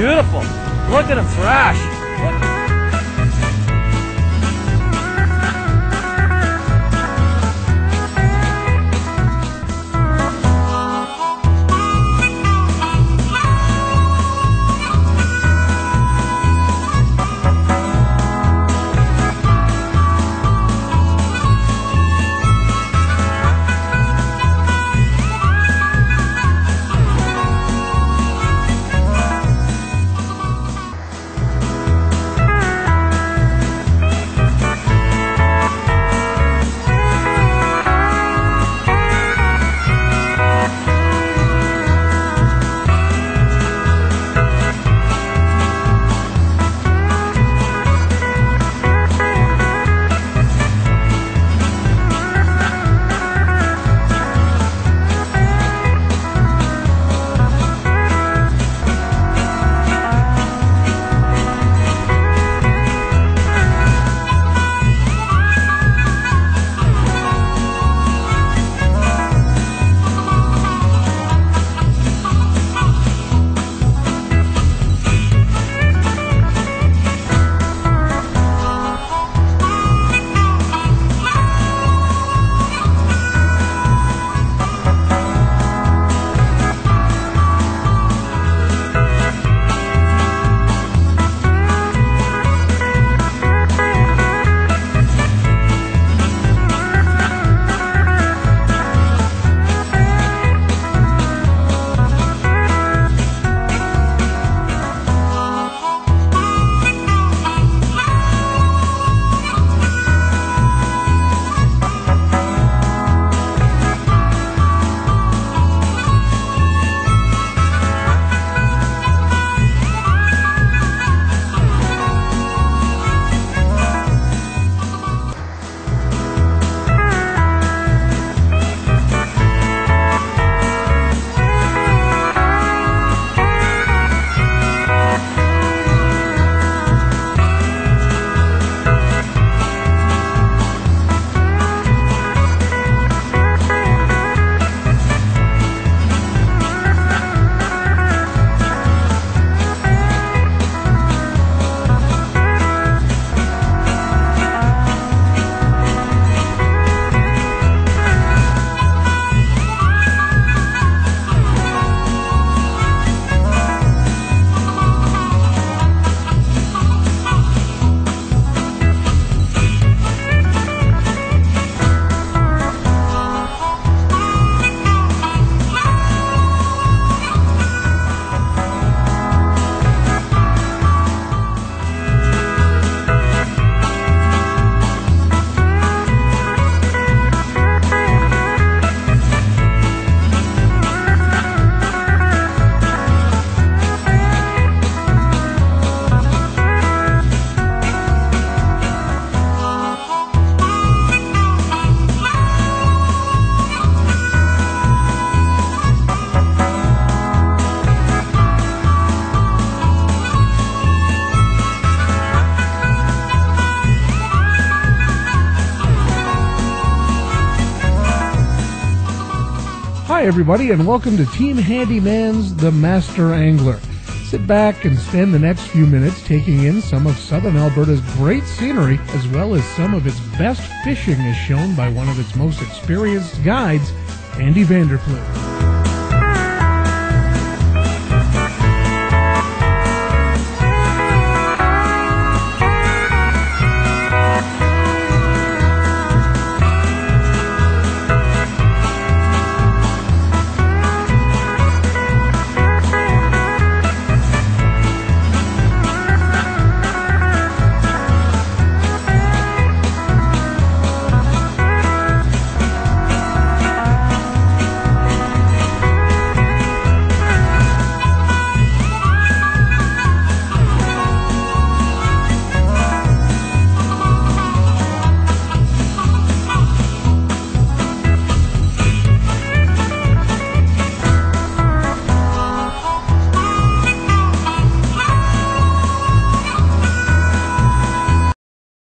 beautiful. Look at him thrash. Hi, everybody, and welcome to Team Handyman's The Master Angler. Sit back and spend the next few minutes taking in some of southern Alberta's great scenery, as well as some of its best fishing as shown by one of its most experienced guides, Andy Vander Ploeg.